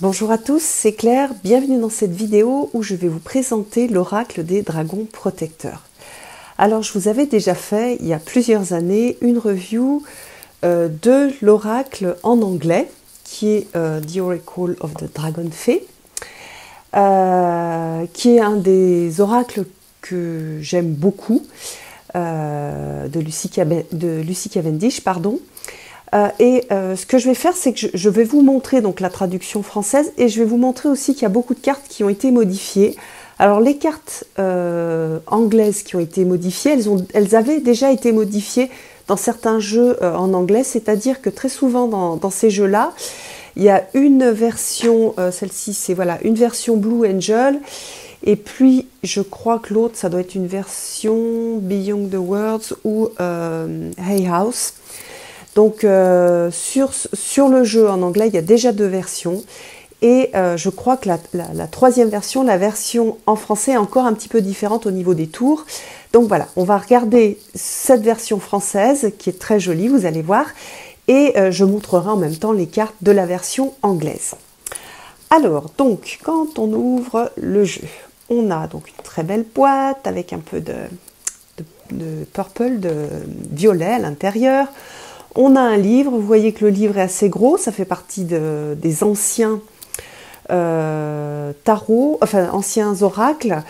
Bonjour à tous, c'est Claire, bienvenue dans cette vidéo où je vais vous présenter l'oracle des dragons protecteurs. Alors je vous avais déjà fait il y a plusieurs années une review euh, de l'oracle en anglais qui est euh, The Oracle of the Dragon Fée, euh, qui est un des oracles que j'aime beaucoup de Lucy, de, Lucy, Cavendish, pardon. Et ce que je vais faire, c'est que je, vais vous montrer donc la traduction française et je vais vous montrer aussi qu'il y a beaucoup de cartes qui ont été modifiées. Alors les cartes anglaises qui ont été modifiées, elles, ont, elles avaient déjà été modifiées dans certains jeux euh, en anglais, c'est-à-dire que très souvent dans, ces jeux-là, il y a une version, euh, celle-ci c'est voilà, une version Blue Angel, et puis je crois que l'autre ça doit être une version Beyond the Worlds ou euh, Hay House. Donc sur, sur le jeu en anglais, il y a déjà deux versions. Et je crois que la, la, troisième version, la version en français, est encore un petit peu différente au niveau des tours. Donc voilà, on va regarder cette version française qui est très jolie, vous allez voir, et euh, je montrerai en même temps les cartes de la version anglaise. Alors, donc, quand on ouvre le jeu, on a donc une très belle boîte avec un peu de, purple, de violet à l'intérieur. On a un livre, vous voyez que le livre est assez gros, ça fait partie des anciens euh, tarots, enfin anciens oracles.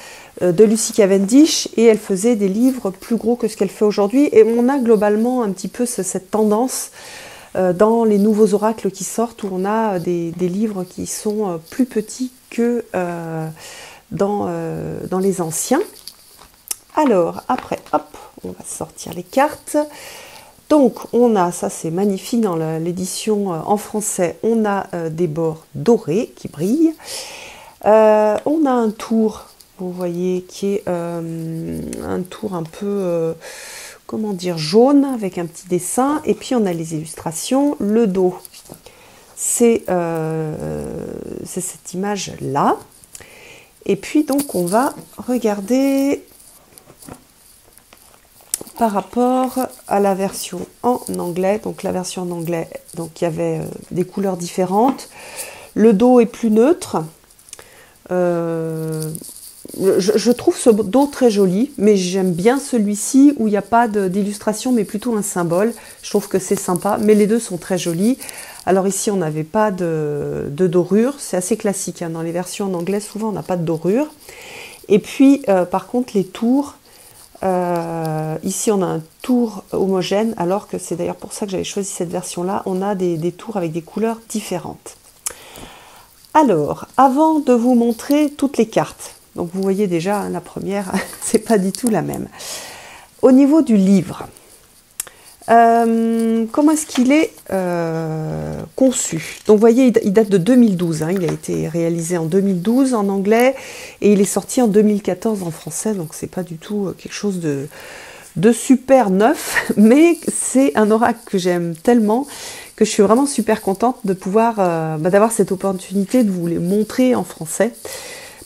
Euh, de Lucy Cavendish et elle faisait des livres plus gros que ce qu'elle fait aujourd'hui. Et on a globalement un petit peu cette tendance euh, dans les nouveaux oracles qui sortent où on a des, livres qui sont plus petits que dans, dans les anciens. Alors, après, hop, on va sortir les cartes. Donc, on a, ça c'est magnifique dans l'édition en français, on a des bords dorés qui brillent. on a un tour vous voyez, qui est euh, un tour un peu, euh, comment dire, jaune avec un petit dessin. Et puis on a les illustrations. Le dos, c'est euh, cette image-là. Et puis donc on va regarder par rapport à la version en anglais. Donc la version en anglais, donc il y avait des couleurs différentes. Le dos est plus neutre. Euh, je, trouve ce dos très joli, mais j'aime bien celui-ci où il n'y a pas d'illustration, mais plutôt un symbole. Je trouve que c'est sympa, mais les deux sont très jolis. Alors ici, on n'avait pas de, dorure, c'est assez classique. Hein. Dans les versions en anglais, souvent, on n'a pas de dorure. Et puis, euh, par contre, les tours, euh, ici, on a un tour homogène, alors que c'est d'ailleurs pour ça que j'avais choisi cette version-là. On a des tours avec des couleurs différentes. Alors, avant de vous montrer toutes les cartes, donc vous voyez déjà, hein, la première, c'est pas du tout la même. Au niveau du livre, euh, comment est-ce qu'il est, euh, conçu? Donc vous voyez, il date de 2012, hein. il a été réalisé en 2012 en anglais et il est sorti en 2014 en français, donc c'est pas du tout euh, quelque chose de, super neuf, mais c'est un oracle que j'aime tellement que je suis vraiment super contente de pouvoir, bah, d'avoir cette opportunité de vous les montrer en français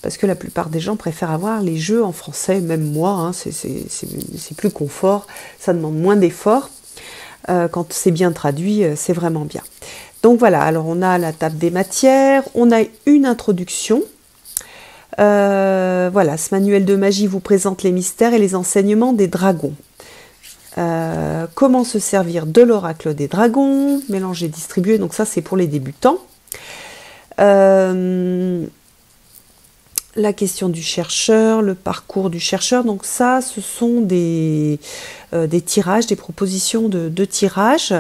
parce que la plupart des gens préfèrent avoir les jeux en français, même moi, hein, c'est plus confort, ça demande moins d'efforts. Euh, quand c'est bien traduit, euh, c'est vraiment bien. Donc voilà, alors on a la table des matières, on a une introduction. Euh, voilà, ce manuel de magie vous présente les mystères et les enseignements des dragons. comment se servir de l'oracle des dragons, mélanger, distribuer, donc ça c'est pour les débutants. Euh, la question du chercheur, le parcours du chercheur. Donc ça, ce sont des, euh, tirages, des propositions de, tirages.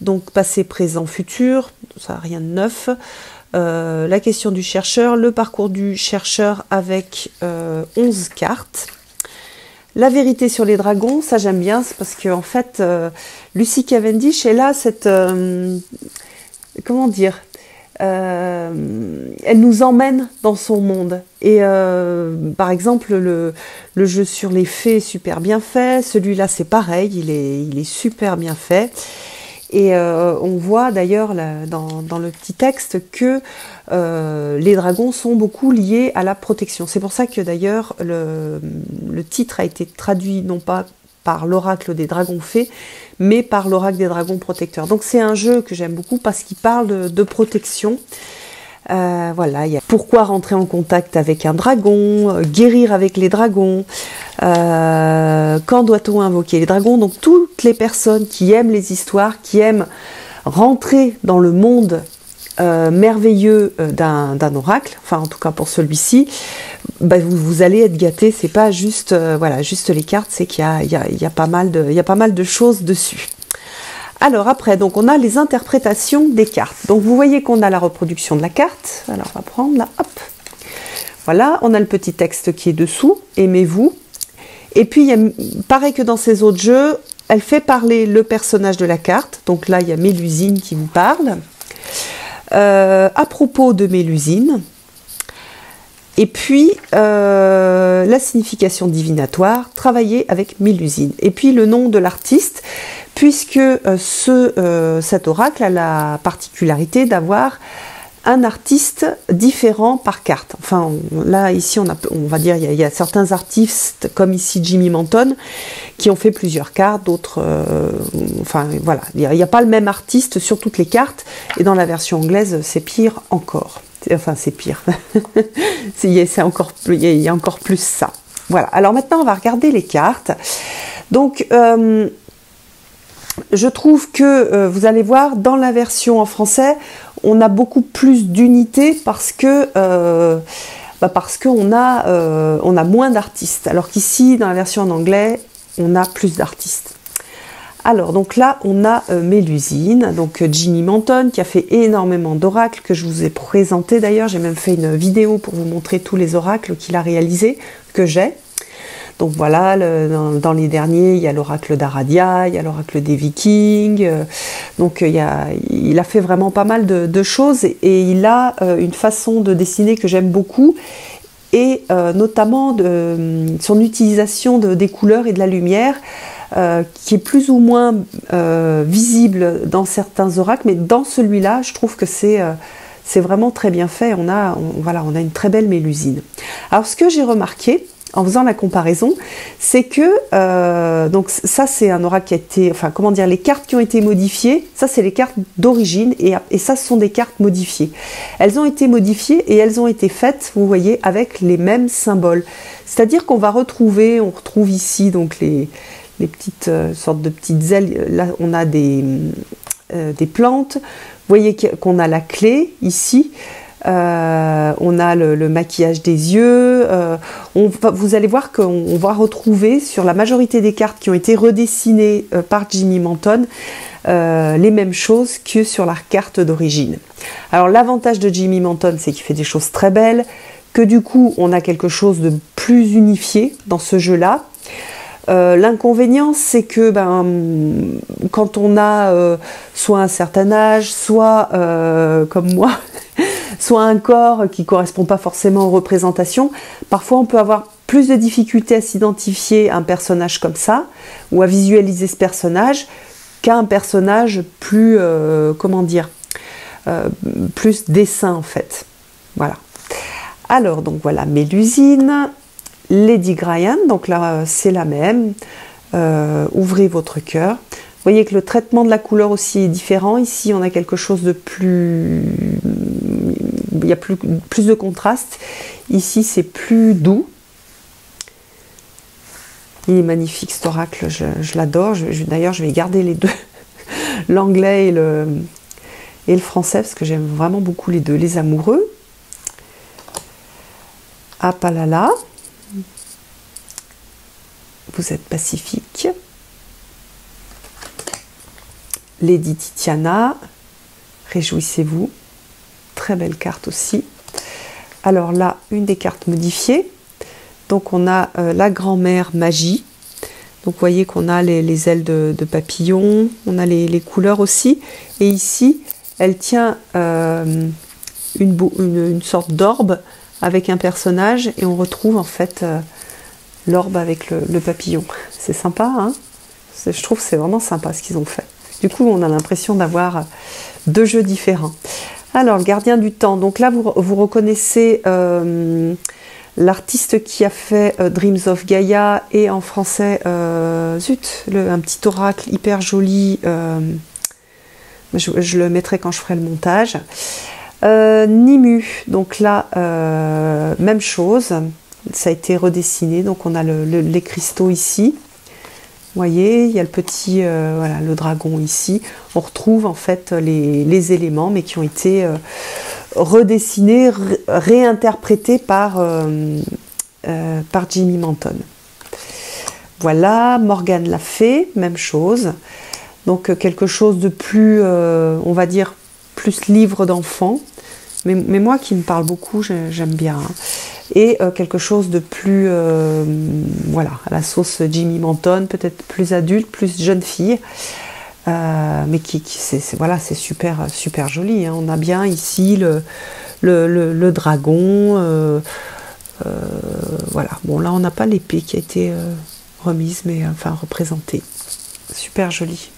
Donc passé, présent, futur, ça n'a rien de neuf. Euh, la question du chercheur, le parcours du chercheur avec 11 euh, cartes. La vérité sur les dragons, ça j'aime bien, parce qu'en en fait, Lucy Cavendish est là, cette... comment dire euh, elle nous emmène dans son monde. Et euh, par exemple, le, jeu sur les fées est super bien fait. Celui-là, c'est pareil, il est, il est super bien fait. Et euh, on voit d'ailleurs dans, dans, le petit texte que les dragons sont beaucoup liés à la protection. C'est pour ça que d'ailleurs le, le, titre a été traduit non pas par l'oracle des dragons fées, mais par l'oracle des dragons protecteurs. Donc c'est un jeu que j'aime beaucoup parce qu'il parle de, protection. Euh, voilà, il y a pourquoi rentrer en contact avec un dragon, euh, guérir avec les dragons, euh, quand doit-on invoquer les dragons. Donc toutes les personnes qui aiment les histoires, qui aiment rentrer dans le monde merveilleux d'un oracle, enfin en tout cas pour celui-ci, bah, vous, allez être gâtés. C'est pas juste voilà juste les cartes, c'est qu'il y, a, pas mal de il y a pas mal de choses dessus. Alors après, donc on a les interprétations des cartes. Donc vous voyez qu'on a la reproduction de la carte. Alors on va prendre là, hop. Voilà, on a le petit texte qui est dessous, aimez-vous. Et puis, pareil que dans ces autres jeux, elle fait parler le personnage de la carte. Donc là, il y a Mélusine qui vous parle. Euh, à propos de Mélusine, et puis, euh, la signification divinatoire, travailler avec Mélusine. Et puis, le nom de l'artiste, puisque euh, ce, cet oracle a la particularité d'avoir un artiste différent par carte. Enfin, là, ici, on, a, on va dire, il y, a, certains artistes, comme ici Jimmy Manton, qui ont fait plusieurs cartes, d'autres... enfin, voilà, il n'y a, pas le même artiste sur toutes les cartes, et dans la version anglaise, c'est pire encore. Enfin, c'est pire. c'est encore, il y a encore plus ça. Voilà. Alors maintenant, on va regarder les cartes. Donc, euh, je trouve que euh, vous allez voir dans la version en français, on a beaucoup plus d'unité parce que euh, bah parce qu'on a on a moins d'artistes. Alors qu'ici, dans la version en anglais, on a plus d'artistes. Alors, donc là, on a euh, Mélusine, donc euh, Ginny Manton, qui a fait énormément d'oracles, que je vous ai présenté d'ailleurs. J'ai même fait une vidéo pour vous montrer tous les oracles qu'il a réalisés, que j'ai. Donc voilà, dans, les derniers, il y a l'oracle d'Aradia, il y a l'oracle des Vikings. Euh, donc il, a, il, a, fait vraiment pas mal de, choses et, il a une façon de dessiner que j'aime beaucoup et notamment son utilisation des couleurs et de la lumière. Euh, qui est plus ou moins euh, visible dans certains oracles, mais dans celui-là, je trouve que c'est euh, vraiment très bien fait. On a, on a une très belle mélusine. Alors, ce que j'ai remarqué en faisant la comparaison, c'est que donc ça c'est un oracle qui a été, enfin comment dire, les cartes qui ont été modifiées, ça c'est les cartes d'origine et, ça ce sont des cartes modifiées. Elles ont été modifiées et elles ont été faites, vous voyez, avec les mêmes symboles. C'est-à-dire qu'on va retrouver, on retrouve ici donc les les petites euh, sortes de petites ailes. Là, on a des, euh, des plantes. Vous voyez qu'on a la clé ici. Euh, on a le, maquillage des yeux. on vous allez voir qu'on va retrouver sur la majorité des cartes qui ont été redessinées par Jimmy Manton les mêmes choses que sur la carte d'origine. Alors l'avantage de Jimmy Manton, c'est qu'il fait des choses très belles, que du coup on a quelque chose de plus unifié dans ce jeu-là. Euh, l'inconvénient, c'est que ben, quand on a euh, soit un certain âge, soit euh, comme moi, soit un corps qui ne correspond pas forcément aux représentations, parfois on peut avoir plus de difficultés à s'identifier à un personnage comme ça, ou à visualiser ce personnage, qu'à un personnage plus, comment dire, plus dessin en fait. Voilà. Alors, donc voilà, Mélusine, Lady Graham, donc là c'est la même. Euh, ouvrez votre cœur. Vous voyez que le traitement de la couleur aussi est différent. Ici, on a quelque chose de plus. Il y a plus, de contraste. Ici, c'est plus doux. Il est magnifique cet oracle, je, l'adore. D'ailleurs, je vais garder les deux, l'anglais et le, et le français, parce que j'aime vraiment beaucoup les deux. Les amoureux. Apalala vous êtes pacifique. Lady Titiana, réjouissez-vous. Très belle carte aussi. Alors là, une des cartes modifiées. Donc on a euh, la grand-mère magie. Donc vous voyez qu'on a les, ailes de, papillon, on a les, couleurs aussi. Et ici, elle tient euh, une, sorte d'orbe avec un personnage et on retrouve en fait euh, l'orbe avec le, papillon. C'est sympa, hein? Je trouve c'est vraiment sympa ce qu'ils ont fait. Du coup, on a l'impression d'avoir deux jeux différents. Alors, le gardien du temps. Donc là, vous, reconnaissez euh, l'artiste qui a fait euh, Dreams of Gaia et en français, euh, zut, un petit oracle hyper joli. Je, je, le mettrai quand je ferai le montage. Nimu, donc là, même chose, ça a été redessiné, donc on a les cristaux ici. Voyez, il y a le petit, voilà, le dragon ici. On retrouve en fait les, éléments, mais qui ont été redessinés, réinterprétés par, par Jimmy Manton. Voilà, Morgane l'a fait, même chose. Donc euh, quelque chose de plus, euh, on va dire, plus livre d'enfant. Mais, moi qui me parle beaucoup, j'aime bien. Hein. Et euh, quelque chose de plus, voilà, à la sauce Jimmy Manton, peut-être plus adulte, plus jeune fille. mais qui, c'est, voilà, c'est super, super joli. Hein. On a bien ici le, le dragon. voilà. Bon, là, on n'a pas l'épée qui a été remise, mais enfin représentée. Super joli.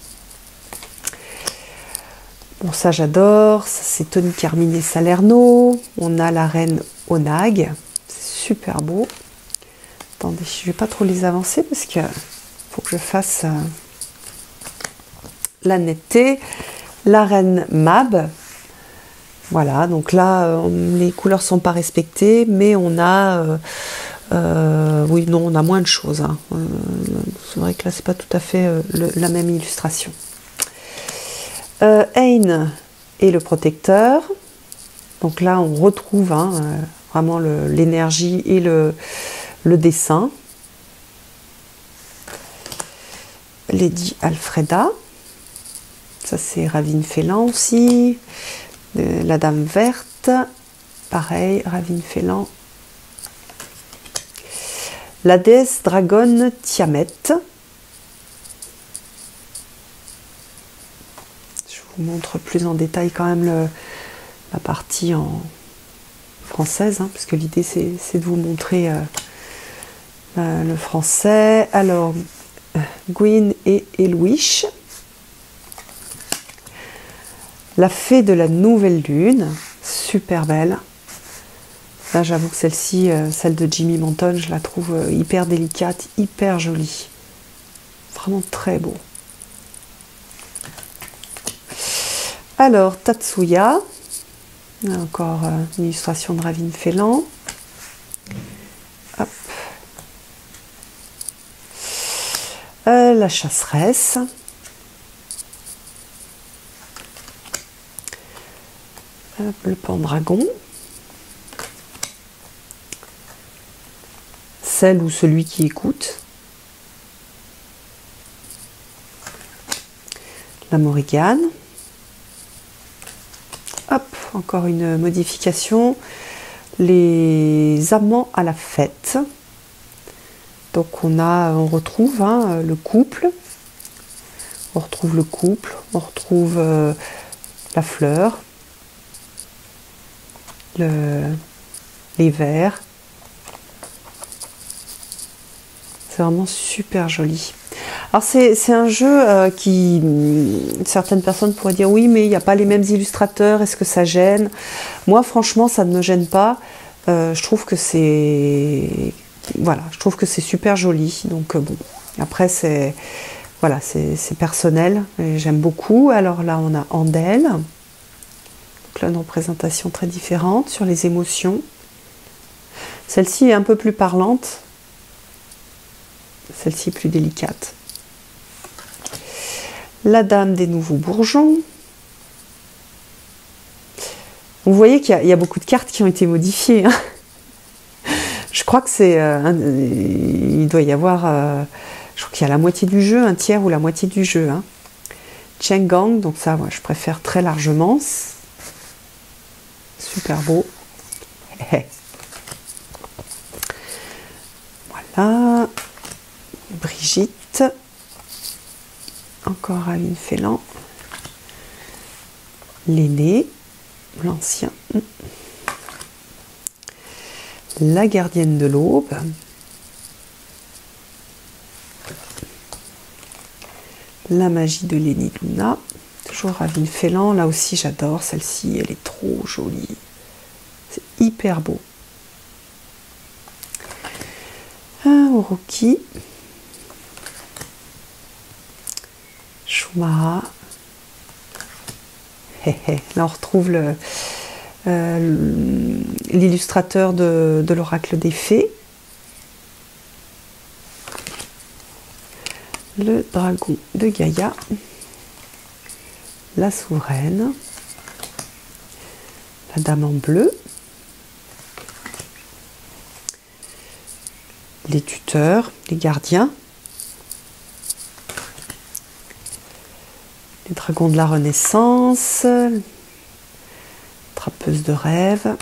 Bon, ça j'adore. c'est Tony Carmine Salerno. On a la reine Onag. Super beau. Attendez, je vais pas trop les avancer parce que faut que je fasse euh, la netteté. La reine Mab. Voilà, donc là, euh, les couleurs sont pas respectées, mais on a euh, oui, non, on a moins de choses. Hein. C'est vrai que là, c'est pas tout à fait la même illustration. Ein et le protecteur. Donc là, on retrouve hein, vraiment l'énergie et le, dessin. Lady Alfreda. Ça, c'est Ravine Félan aussi. La Dame Verte. Pareil, Ravine Félan la déesse dragonne Tiamet. Je vous montre plus en détail quand même la partie en française, hein, parce que l'idée c'est de vous montrer euh, le français. Alors, Gwyn et Elouish. La fée de la nouvelle lune, super belle. Là, j'avoue que celle-ci, euh, celle de Jimmy Manton, je la trouve euh, hyper délicate, hyper jolie. Vraiment très beau. Alors, Tatsuya. Encore euh, une illustration de Ravine Félan. Hop. la chasseresse. le pendragon. celle ou celui qui écoute. La morigane. Encore une modification. Les amants à la fête. Donc on a, on retrouve hein, le couple. On retrouve le couple. On retrouve euh, la fleur. Le, les verres C'est vraiment super joli. Alors c'est un jeu euh, qui, certaines personnes pourraient dire oui mais il n'y a pas les mêmes illustrateurs, est-ce que ça gêne? Moi franchement ça ne me gêne pas. Euh, je trouve que c'est voilà, je trouve que c'est super joli. Donc euh, bon, après c'est voilà, c'est personnel j'aime beaucoup. Alors là on a Andel, donc là une représentation très différente sur les émotions. Celle-ci est un peu plus parlante, celle-ci plus délicate. La dame des nouveaux bourgeons. Vous voyez qu'il y, a beaucoup de cartes qui ont été modifiées. Hein. je crois que c'est. Euh, il doit y avoir. Euh, je crois qu'il y a la moitié du jeu, un tiers ou la moitié du jeu. Hein. Gang, donc ça, moi, je préfère très largement. Super beau. voilà. Brigitte, encore Aline Félan, l'aîné, l'ancien, la gardienne de l'aube, la magie de Lénie Luna, toujours Ravine Félan, là aussi j'adore. Celle-ci, elle est trop jolie, c'est hyper beau. Un Oroki, Là, on retrouve le, l'illustrateur de, de l'oracle des fées. Le dragon de Gaïa, la souveraine, la dame en bleu, les tuteurs, les gardiens, les dragons de la Renaissance, trapeuse de rêve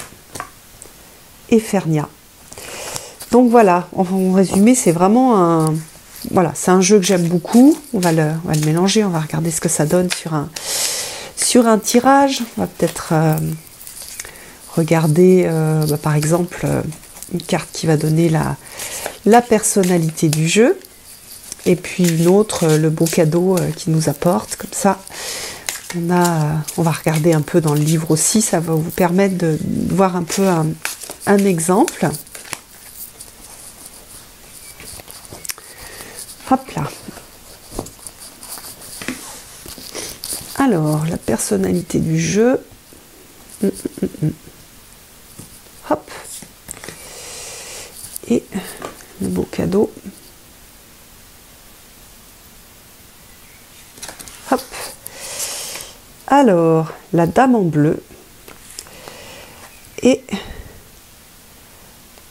et Fernia. Donc voilà, en résumé, c'est vraiment un, voilà, c'est un jeu que j'aime beaucoup. On va, le, mélanger, on va regarder ce que ça donne sur un, sur un tirage. On va peut-être euh, regarder, euh, bah, par exemple, euh, une carte qui va donner la, la personnalité du jeu. Et puis une autre, le beau cadeau qu'il nous apporte. Comme ça, on, a, on va regarder un peu dans le livre aussi. Ça va vous permettre de voir un peu un exemple. Hop là. Alors, la personnalité du jeu. Hum, hum, hum, Hop. Et le beau cadeau. Hop. Alors, la dame en bleu. Et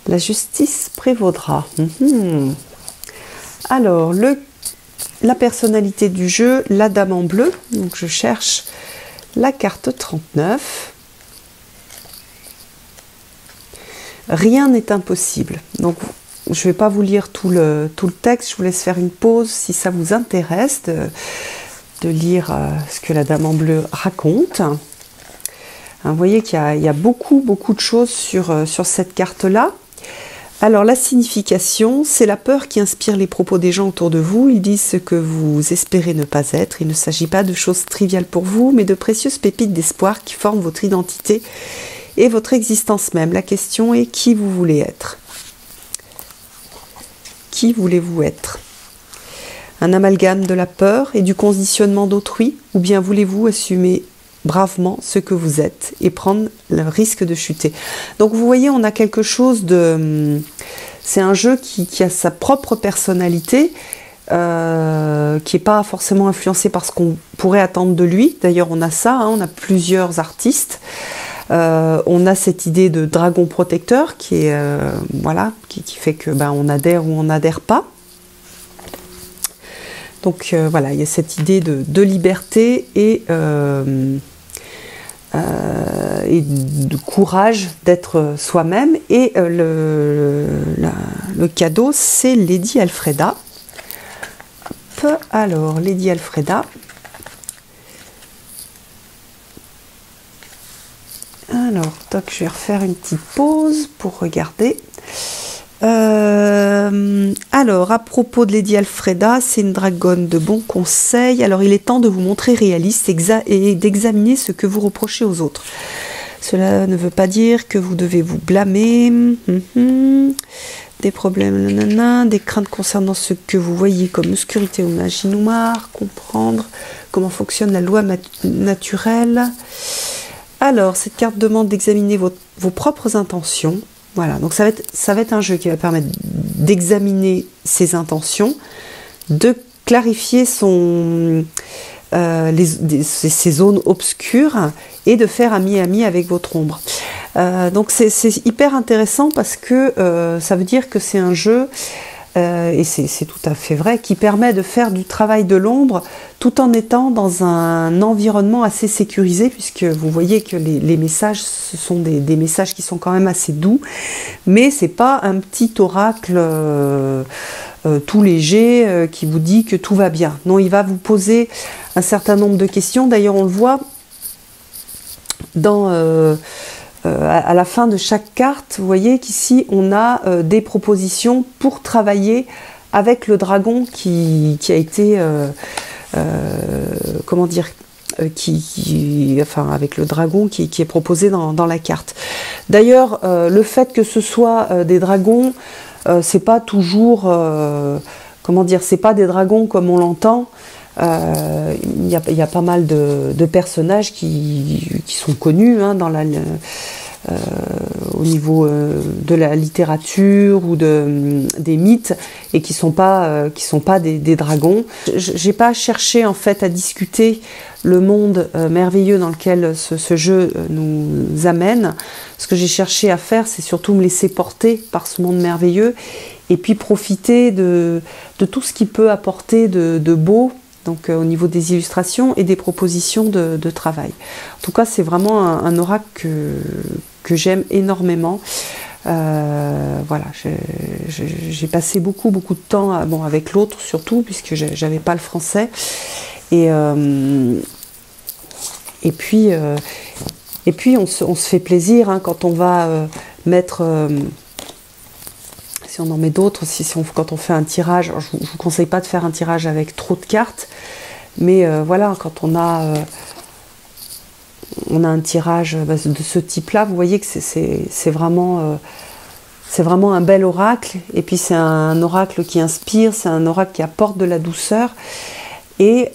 la justice prévaudra. Alors, le, la personnalité du jeu, la dame en bleu. Donc, je cherche la carte 39. Rien n'est impossible. Donc, je ne vais pas vous lire tout le, texte. Je vous laisse faire une pause si ça vous intéresse lire euh, ce que la dame en bleu raconte. Hein, vous voyez qu'il y, a beaucoup, beaucoup de choses sur, euh, sur cette carte-là. Alors la signification, c'est la peur qui inspire les propos des gens autour de vous. Ils disent ce que vous espérez ne pas être. Il ne s'agit pas de choses triviales pour vous, mais de précieuses pépites d'espoir qui forment votre identité et votre existence même. La question est qui vous voulez être? Qui voulez-vous être? Un amalgame de la peur et du conditionnement d'autrui Ou bien voulez-vous assumer bravement ce que vous êtes et prendre le risque de chuter. Donc vous voyez, on a quelque chose de... C'est un jeu qui, a sa propre personnalité, euh, qui n'est pas forcément influencé par ce qu'on pourrait attendre de lui. D'ailleurs, on a ça, hein, on a plusieurs artistes. Euh, on a cette idée de dragon protecteur qui est euh, voilà qui, fait que ben, on adhère ou on n'adhère pas. Donc voilà, il y a cette idée de, liberté et euh, et de courage d'être soi-même. Et euh, le, cadeau, c'est Lady Alfreda. alors, Lady Alfreda. Alors, toc, je vais refaire une petite pause pour regarder. Euh, alors, à propos de Lady Alfreda, c'est une dragonne de bons conseils. Alors, il est temps de vous montrer réaliste et d'examiner ce que vous reprochez aux autres. Cela ne veut pas dire que vous devez vous blâmer. Mhm. Des problèmes, des craintes concernant ce que vous voyez comme obscurité ou magie noire, comprendre comment fonctionne la loi naturelle. Alors, cette carte demande d'examiner vos propres intentions voilà, donc ça va être un jeu qui va permettre d'examiner ses intentions, de clarifier son, euh, ses zones obscures et de faire ami-ami avec votre ombre. Euh, donc c'est hyper intéressant parce que euh, ça veut dire que c'est un jeu euh, et c'est tout à fait vrai, qui permet de faire du travail de l'ombre tout en étant dans un environnement assez sécurisé, puisque vous voyez que les, messages, ce sont des, messages qui sont quand même assez doux, mais c'est pas un petit oracle euh, euh, tout léger qui vous dit que tout va bien. Non, il va vous poser un certain nombre de questions. D'ailleurs, on le voit dans à la fin de chaque carte, vous voyez qu'ici on a euh, des propositions pour travailler avec le dragon qui, a été, euh, comment dire, qui, enfin avec le dragon qui, est proposé dans, la carte. D'ailleurs, le fait que ce soit des dragons, c'est pas toujours, comment dire, c'est pas des dragons comme on l'entend. Euh, il, y a, pas mal de, personnages qui, sont connus hein, euh, au niveau euh, de la littérature ou de, des mythes et qui sont pas sont pas des, dragons. J'ai pas cherché à discuter le monde merveilleux dans lequel ce, jeu nous amène. Ce que j'ai cherché à faire, c'est surtout me laisser porter par ce monde merveilleux et puis profiter de, tout ce qui peut apporter de beau donc euh, au niveau des illustrations et des propositions de, travail. En tout cas, c'est vraiment un, oracle que, j'aime énormément. Euh, voilà, j'ai passé beaucoup beaucoup de temps bon, avec l'autre surtout, puisque j'avais pas le français. Et, euh, et puis, et puis on se, fait plaisir hein, quand on va mettre si on en met d'autres, si, quand on fait un tirage, je ne vous conseille pas de faire un tirage avec trop de cartes, mais euh, voilà, quand on a, euh, on a un tirage bah, de ce type-là, vous voyez que c'est vraiment, euh, vraiment un bel oracle, et puis c'est un oracle qui inspire, c'est un oracle qui apporte de la douceur. Et,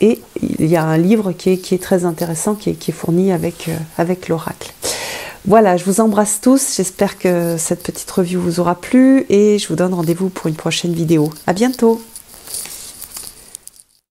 et, il y a un livre qui est, qui est très intéressant, qui est, qui est fourni avec, avec l'oracle. Voilà, je vous embrasse tous. J'espère que cette petite review vous aura plu et je vous donne rendez-vous pour une prochaine vidéo. À bientôt!